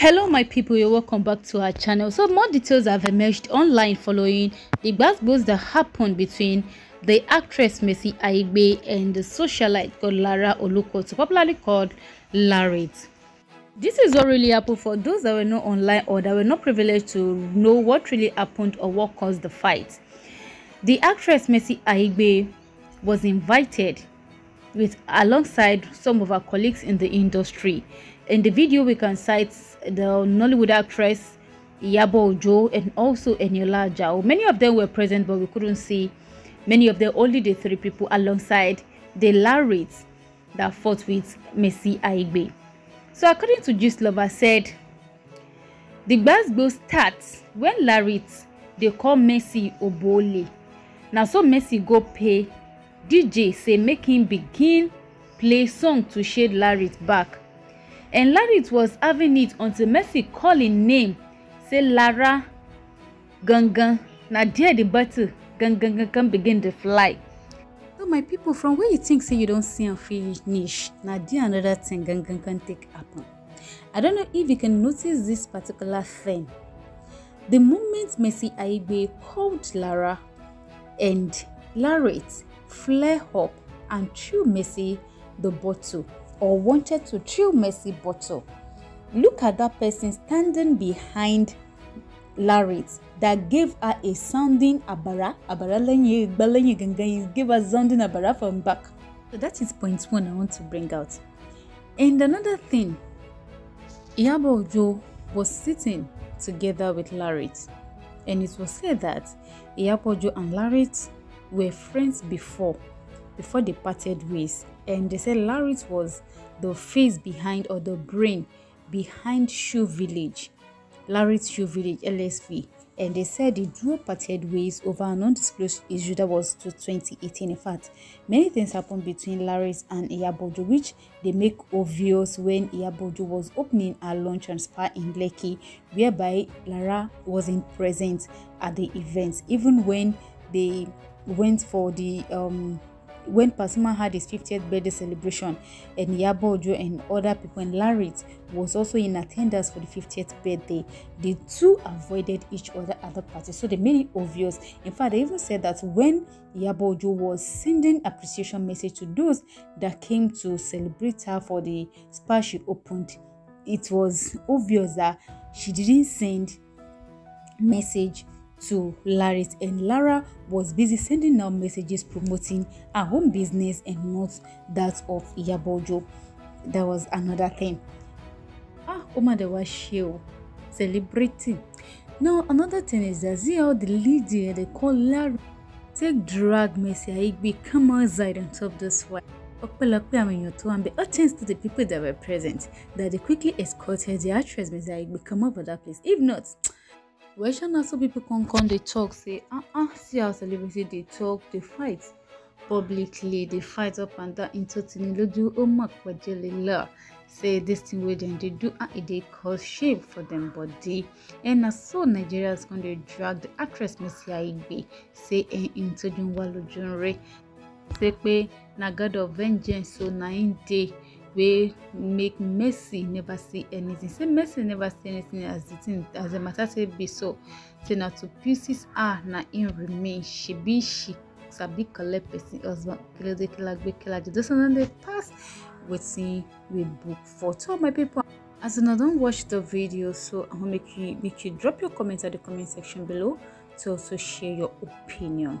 hello my people you're welcome back to our channel so more details have emerged online following the gbasgbos that happened between the actress Mercy Aigbe and the socialite called Lara Olukotun, popularly called Larrit. This is what really happened for those that were not online or that were not privileged to know what really happened or what caused the fight. The actress Mercy Aigbe was invited with alongside some of her colleagues in the industry. In the video, we can cite the Nollywood actress Iyabo Ojo and also Eniola Jao. Many of them were present, but we couldn't see many of them. Only the three people alongside the Larrits that fought with Mercy Aigbe. So according to Gist Lover said, the gbasgbo starts when Larrit they call Mercy Obole. Now so Mercy go pay DJ say make him begin play song to shade Larrit back. And Larrit was having it until Mercy call him name say Lara Gangan. Na there the battle Gangan Gangan begin to fly. So my people from where you think say you don't see am finish na there another thing Gangan can take happen. I don't know if you can notice this particular thing. The moment Mercy Aigbe called Lara and Larrit flare up and threw Mercy the bottle or wanted to throw Mercy bottle. Look at that person standing behind Larrit that gave her a sounding abara. Abara. Give her sounding abara from back. So that is point one I want to bring out. And another thing, Iyabo Ojo was sitting together with Larrit. And it was said that Iyabo Ojo and Larrit were friends before, before they parted ways. And they said Larrit was the face behind or the brain behind Shoe Village, Larrit Shoe Village LSV. And they said the duo parted ways over an undisclosed issue that was to 2018. In fact, many things happened between Larrit and Iyabo Ojo, which they make obvious when Iyabo Ojo was opening a lunch and spa in Lekki, whereby Lara wasn't present at the event, even when they went for the um when Pasuma had his 50th birthday celebration and Iyabo Ojo and other people in Larrit was also in attendance for the 50th birthday, the two avoided each other at the party. So they made it obvious. In fact, they even said that when Iyabo Ojo was sending appreciation message to those that came to celebrate her for the spa she opened, it was obvious that she didn't send message to Larrit and Lara was busy sending out messages promoting her own business and not that of Iyabo Ojo. That was another thing. Ah, Oma de was show celebrating. Now another thing is that see how the lady they call Lara take drag Mercy Aigbe come outside on top this one. ọpẹ́lọpẹ́ àwọn èèyàn tó wà ń bẹ to the people that were present that they quickly escorted the actress Mercy Aigbe come over that place if not well sha na so people come come dey talk say ah ah see how celebrity dey talk dey fight publicly dey fight up and down. Into tiniloju ó mọ̀ pẹ̀jẹ́lélá say this thing wey dem dey do ah e dey cause shame for dem body. And na so nigerians come dey drag the actress Mercy Aigbe say eh wá lójú ń rí say pé na god of vengeance so na im dey wey make mercy never see anything. Say mercy never see anything as the thing as the matter take be so. Say na to pieces her na im remain. Shebi she sabi collect person husband kelede kelagbe kelaje those one dey pass wetin we book for. To all my people as una don watch the video so i wan make you make you drop your comment at the comment section below to also share your opinion